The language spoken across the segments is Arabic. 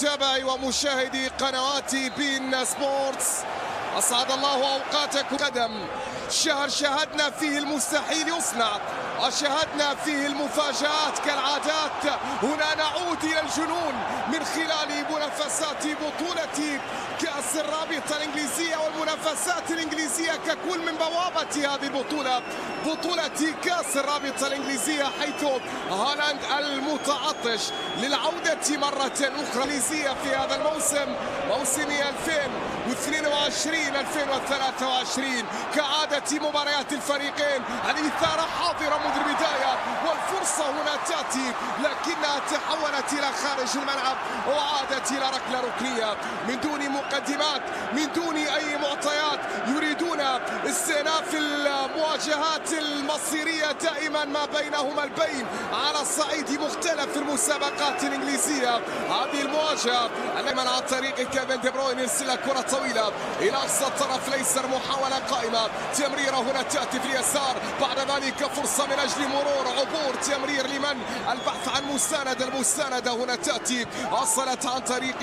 متابعي ومشاهدي قنوات بين سبورتس أسعد الله أوقاتكم. قدم شهر شاهدنا فيه المستحيل يصنع وشاهدنا فيه المفاجآت كالعادات. هنا نعود إلى الجنون من خلال منافسات بطولة كأس الرابطة الإنجليزية والمنافسات الإنجليزية ككل من بوابة هذه البطولة بطولة كأس الرابطة الإنجليزية حيث هالاند المتعطش للعودة مرة أخرى إنجليزية في هذا الموسم موسم 2022 2023 كعادة مباريات الفريقين الإثارة حاضرة منذ البداية والفرصة تأتي لكنها تحولت إلى خارج الملعب وعادت إلى ركلة ركنية. من دون مقدمات من دون أي معطيات يريدون استئناف المواجهات المصيرية دائما ما بينهما البين على صعيد مختلف المسابقات الإنجليزية. هذه المواجهة الأيمن عن طريق كيفن دي بروين يرسل كرة طويلة إلى أقصى الطرف الأيسر محاولة قائمة تمريرة هنا تأتي في اليسار. بعد ذلك فرصة من أجل مرور عبور تمرير لمن البحث عن مساندة المساندة هنا تأتي. وصلت عن طريق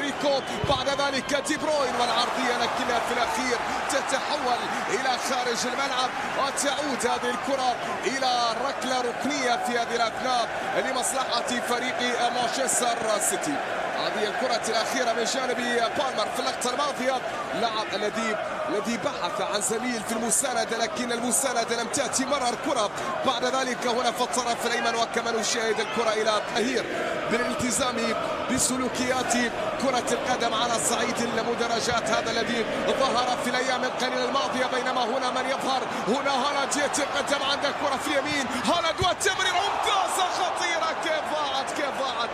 ريكو. بعد ذلك دي بروين والعرضية لكنها في الأخير تتحول إلى خارج الملعب. وتعود هذه الكرة إلى ركلة ركنية في هذه الأثناء لمصلحة فريق مانشستر سيتي. هذه الكرة الأخيرة من جانب بالمر في اللقطة الماضية. لاعب الذي الذي بحث عن زميل في المساندة لكن المساندة لم تأتي. مرة الكرة بعد ذلك هنا في الطرف الأيمن وكما نشاهد الكرة إلى أهير بالالتزام بسلوكيات كرة القدم على صعيد المدرجات هذا الذي ظهر في الأيام القليلة الماضية. بينما هنا من يظهر هنا هالاند يتقدم عندك كرة في اليمين. هالاند والتمرير ممتازة خطيرة. كيف ضاعت كيف ضاعت.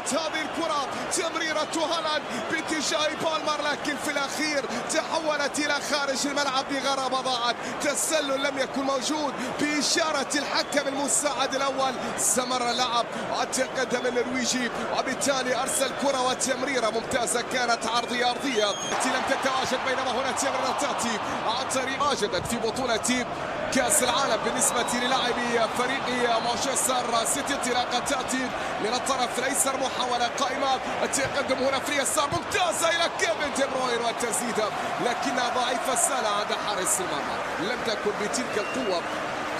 ضاعت هذه الكرة. تمريرة هالاند باتجاه بالمر لكن في الأخير تحولت إلى خارج الملعب بغرابة ضاعت. تسلل لم يكن موجود بإشارة الحكم المساعد الأول. استمر اللعب وتقدم النرويجي وبالتالي أرسل كرة وتمريرة ممتازة كانت عرضية أرضية. لم تتواجد بينما هنا تمريرة تأتي عن طريق في بطولة كأس العالم بالنسبة للاعبي فريق مانشستر سيتي. انطلاقة تأتي من الطرف الأيسر. محاولة قائمة التقدم هنا في اليسار. ممتازة إلى كيفن دي بروين والتسديدة لكنها ضعيفة سهلة عند حارس المرمى. لم تكن بتلك القوة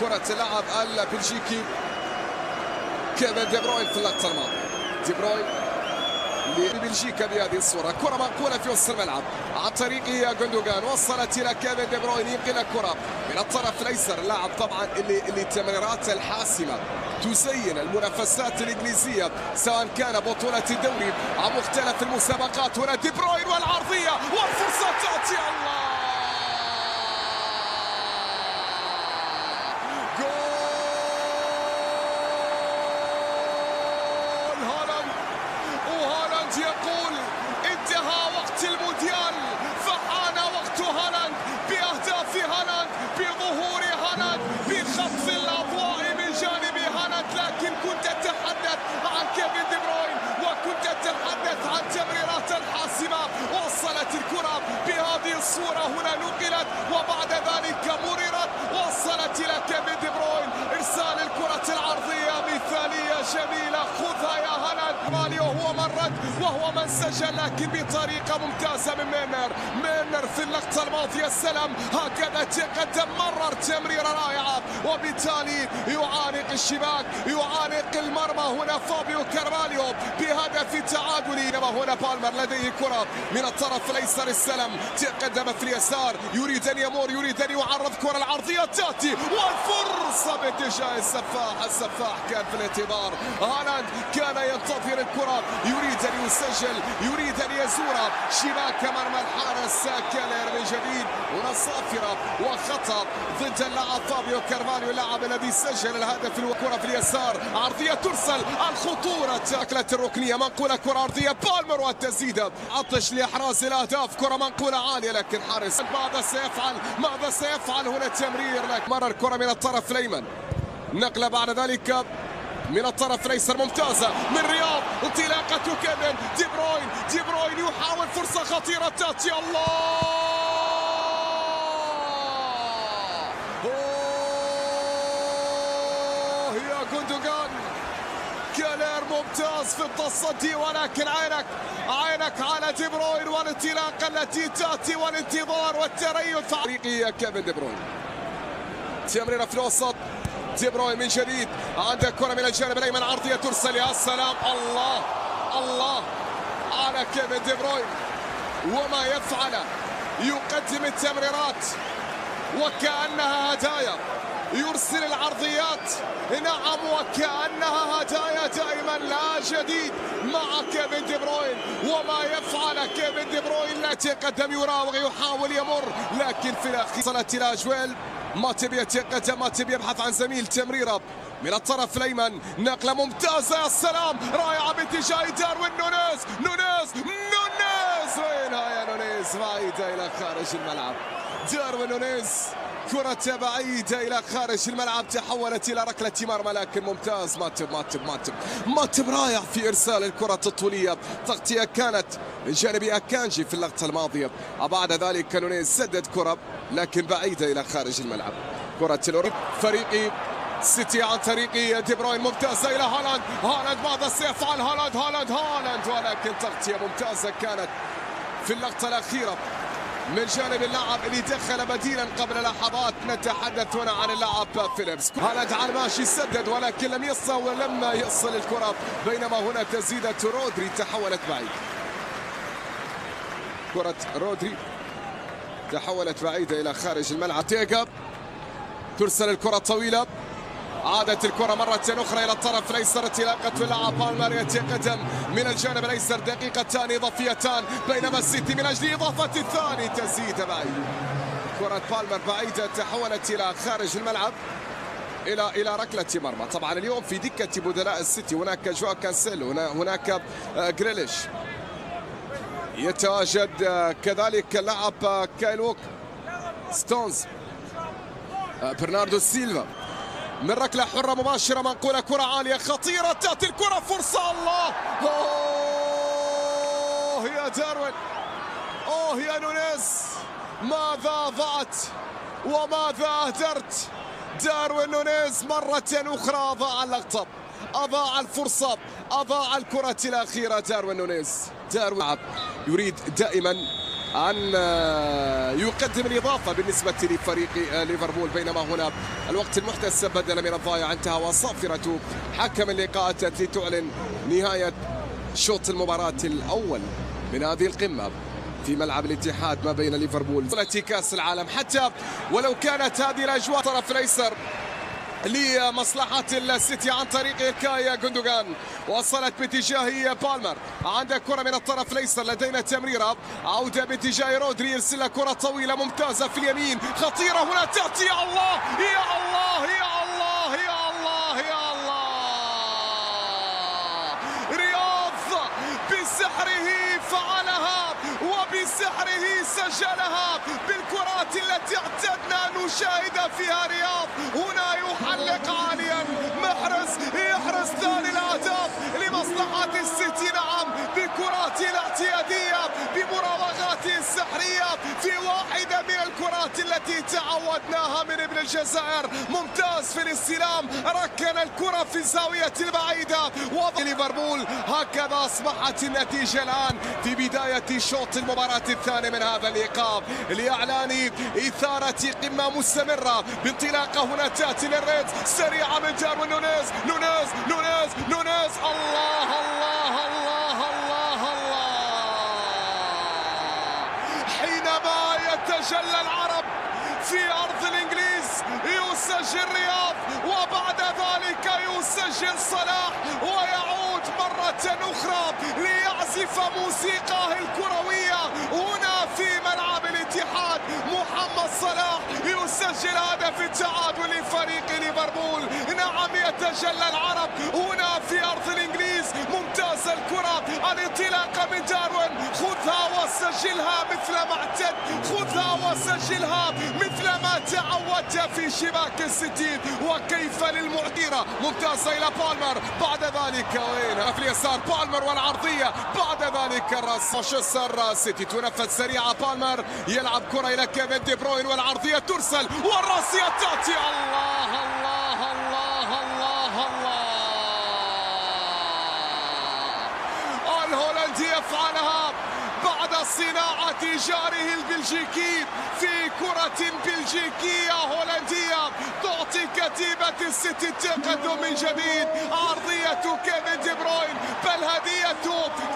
كرة اللاعب البلجيكي كيفن دي بروين في اللقطة الماضية دي بروين لبلجيكا بهذه الصورة. كرة منقولة في وسط الملعب. عن طريق جوندوغان وصلت إلى كيفن دي بروين. ينقل الكرة من الطرف الأيسر. اللاعب طبعا اللي اللي التمريرات الحاسمة. تزين المنافسات الإنجليزية سواء كان بطولة الدوري أو مختلف المسابقات. هنا دي بروين والعرضية. والفرصة تأتي. الله جول هالاند وهالاند يقول انتهى وقت المونديال فحان وقت هالاند باهداف هالاند بظهور هالاند بخطف الاضواء من جانب هالاند لكن كنت تتحدث عن كيفن دي بروين وكنت تتحدث عن تمريرات الحاسمه وصلت الكره بهذه نقلت وبعد ذلك مررت وصلت إلى كيفن دي بروين مثالية جميلة. خذها يا هالاند ماليو هو مرت وهو من سجل لكن بطريقة ممتازة من مينر مينر في اللقطة الماضية السلام هكذا تقدم مرر تمريرة رائعة. وبالتالي يعانق الشباك يعانق المرمى. هنا فابيو كارفاليو بهدف تعادلي. إنما هنا بالمر لديه كرة من الطرف الأيسر. السلام. تقدم في اليسار. يريد ان يمر يريد ان يعرض كرة العرضية. تأتي والفرصة باتجاه السفاح. السفاح كان في الاعتبار. هالاند كان ينتظر الكرة. يريد ان يسجل يريد ان يزور شباك مرمى الحارس كالير من جديد هنا صافرة وخطأ ضد اللاعب فابيو كارفاليو اللاعب الذي سجل الهدف الكرة في اليسار. عرضية ترسل الخطورة تاكلت الركنية منقولة كرة ارضيه بالمر والتسديده عطش لإحراز الأهداف كرة منقولة عالية لكن حارس. ماذا سيفعل؟ ماذا سيفعل؟ هنا التمرير لكن مر الكره من الطرف الأيمن. نقلة بعد ذلك. من الطرف الايسر ممتازه من رياض انطلاقة كيفن. دي بروين دي بروين يحاول فرصة خطيرة. تاتي الله! أوه يا جوندوغان كيليهير ممتاز في التصدي ولكن عينك عينك على دي بروين والانطلاقة التي تأتي والانتظار والتريث. حقيقي كيفن دي بروين. تمريرة في الوسط. دي بروين من جديد عنده كره من الجانب الأيمن عرضية ترسل. يا سلام. الله الله. على كيفن دي بروين وما يفعله يقدم التمريرات. وكأنها هدايا. يرسل العرضيات. نعم وكأنها هدايا دائما. لا جديد. مع كيفن دي بروين وما يفعل كيفن دي بروين لا يتقدم يراوغ يحاول يمر. لكن في الأخير وصلت إلى جويل ماتيب يتقدم ماتيب يبحث عن زميل تمريرة. من الطرف الأيمن نقلة ممتازة يا سلام رائعة باتجاه داروين نونيز. نونيز نونيز بعيده إلى خارج الملعب. داروين نونيز كرة بعيدة إلى خارج الملعب تحولت إلى ركلة مرمى لكن ممتاز. ماتيب ماتيب ماتيب. ماتيب رائع في إرسال الكرة الطولية. تغطية كانت من جانب أكانجي في اللقطة الماضية. وبعد ذلك نونيز سدد كرة لكن بعيدة إلى خارج الملعب. كرة الأوروبي فريقي. سيتي عن طريق دي بروين ممتازة إلى هالاند. هالاند ماذا سيفعل هالاند. هالاند هالاند. ولكن تغطية ممتازة كانت في اللقطة الأخيرة من جانب اللاعب اللي دخل بديلا قبل لحظات نتحدث هنا عن اللاعب فيليبس. هالاند على الماشي سدد ولكن لم يصل ولم يصل الكرة بينما هنا تسديدة رودري تحولت بعيد. كرة رودري تحولت بعيدة إلى خارج الملعب. تيجا ترسل الكرة طويلة عادت الكرة مرة أخرى إلى الطرف الأيسر انطلاقة اللاعب بالمر يتقدم من الجانب الأيسر. دقيقتان إضافيتان بينما السيتي من أجل إضافة الثاني تزيد بعيد. كرة بالمر بعيدة تحولت إلى خارج الملعب إلى إلى ركلة مرمى. طبعا اليوم في دكة بدلاء السيتي هناك جواو كانسيلو هناك جريليش يتواجد كذلك اللاعب كايل ووكر ستونز برناردو سيلفا. من ركلة حرة مباشرة منقولة كرة عالية خطيرة تأتي الكرة فرصة الله! أوه يا داروين! أوه يا نونيز! ماذا ضعت وماذا أهدرت؟ داروين نونيز مرة أخرى أضاع اللقطة أضاع الفرصة أضاع الكرة الأخيرة داروين نونيز. داروين يريد دائما أن يقدم الإضافة بالنسبة لفريق ليفربول. بينما هنا الوقت المحتسب بدلا من الضايع انتهى وصافرة حكم اللقاء لتعلن نهاية شوط المباراة الأول من هذه القمة في ملعب الاتحاد ما بين ليفربول كأس العالم. حتى ولو كانت هذه الأجواء الطرف الأيسر لمصلحة السيتي عن طريق كايا جندوغان وصلت باتجاه بالمر. عندك كرة من الطرف الأيسر لدينا تمريرة. عودة باتجاه رودري يرسل كرة طويلة ممتازة في اليمين. خطيرة هنا. تأتي. يا الله! يا الله! يا الله يا الله يا الله رياض بسحره فعلها وبسحره سجلها بالكرات التي اعتدنا نشاهد فيها رياض. هنا يحلق عاليا التي تعودناها من ابن الجزائر. ممتاز في الاستلام. ركن الكرة في الزاوية البعيدة. وضع ليفربول. هكذا أصبحت النتيجة الآن في بداية شوط المباراة الثاني من هذا اللقاء. لإعلان إثارة قمة مستمرة. بانطلاقة هنا تأتي لل Reds. سريعه من داروين نونيز. نونيز. نونيز. نونيز. الله الله الله الله الله. حينما يتجلى العرب في أرض الإنجليز يسجل رياض وبعد ذلك يسجل صلاح ويعود مرة أخرى ليعزف موسيقاه الكروية. هنا في ملعب الاتحاد محمد صلاح يسجل هدف التعادل لفريق ليفربول. نعم يتجلى العرب. هنا في أرض الإنجليز ممتاز. الكرة الانطلاقة من داروين. خذها وسجلها مثل ما اعتد. خذها وسجلها مثل ما تعودت في شباك الستين وكيف للمعديرة ممتازة إلى بالمر. بعد ذلك وين؟ في اليسار. بالمر والعرضية. بعد ذلك الرأس. مانشستر سيتي تنفذ سريعة. بالمر. يلعب كرة إلى كيفن دي بروين والعرضية ترسل. والراسية تأتي الله صناعة جاره البلجيكي في كرة بلجيكية هولندية. تعطي كتيبة السيتي التقدم من جديد. عرضية كيفن دي بروين. بل هدية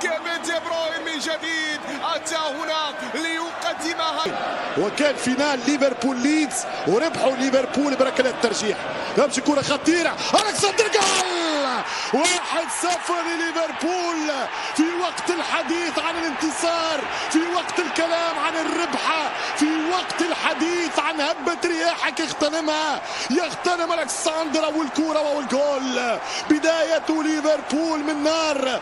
كيفن دي بروين من جديد. أتى هنا ليقدمها. وكان فينال ليفربول ليدز. وربحوا ليفربول بركلات ترجيح. كرة خطيرة. ألكسندر جول 1-0 لليفربول في وقت الحديث عن الانتصار في وقت الكلام عن الربحة في وقت الحديث عن هبة رياحك اغتنمها يغتنم الكساندر والكورة والجول بداية ليفربول من نار.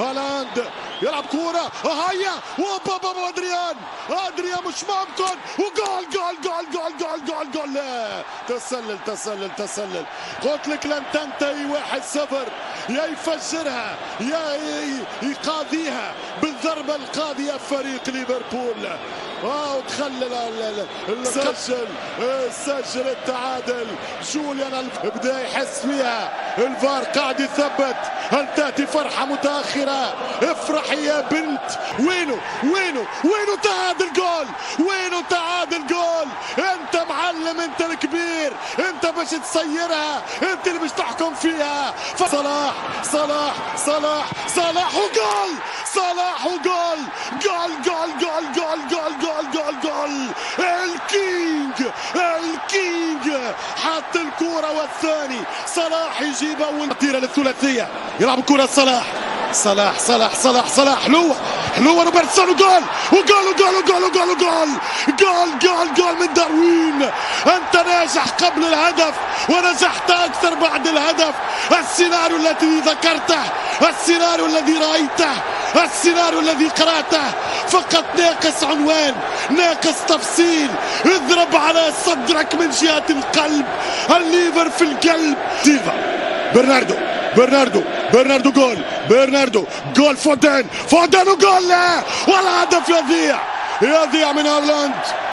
هالاند يلعب كورة. هيا. وبابا بابا أدريان. أدريان مش ممكن. وجول جول جول جول جول جول جول. لا. تسلل تسلل تسلل. قلت لك لن تنتهي واحد صفر. يا يفجرها يا يقاضيها بالضربة القاضية فريق ليفربول. آه وتخلل سجل سجل التعادل. جوليان بدأ يحس فيها. الفار قاعد يثبت. هل تأتي فرحة متأخرة؟ افرحي يا بنت. وينه وينه وينه تعادل جول؟ وينه تعادل جول؟ انت معلم انت الكبير. انت باش تسيرها. انت اللي باش تحكم فيها. صلاح صلاح صلاح صلاح وجول! صلاح وجول! جول جول جول جول جول جول جول جول! ال King! ال King! حط الكرة والثاني. صلاح يجيب اول تيرة للثلاثية. يلعب كرة صلاح. صلاح صلاح صلاح صلاح. حلوة. حلوة. روبرتسون وجول وجول وجول وجول وجول وجول. جول جول جول من داروين. أنت ناجح قبل الهدف ونجحت أكثر بعد الهدف. السيناريو الذي ذكرته السيناريو الذي رأيته السيناريو الذي قراته. فقط ناقص عنوان. ناقص تفصيل. اضرب على صدرك من جهة القلب. الليفر في القلب. سيلفا برناردو. برناردو. برناردو جول. برناردو. جول فودن فودن وجول. والهدف يضيع. يضيع من هالاند